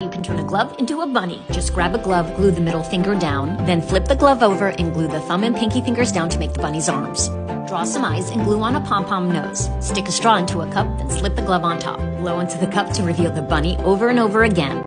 You can turn a glove into a bunny. Just grab a glove, glue the middle finger down, then flip the glove over and glue the thumb and pinky fingers down to make the bunny's arms. Draw some eyes and glue on a pom-pom nose. Stick a straw into a cup, then slip the glove on top. Blow into the cup to reveal the bunny over and over again.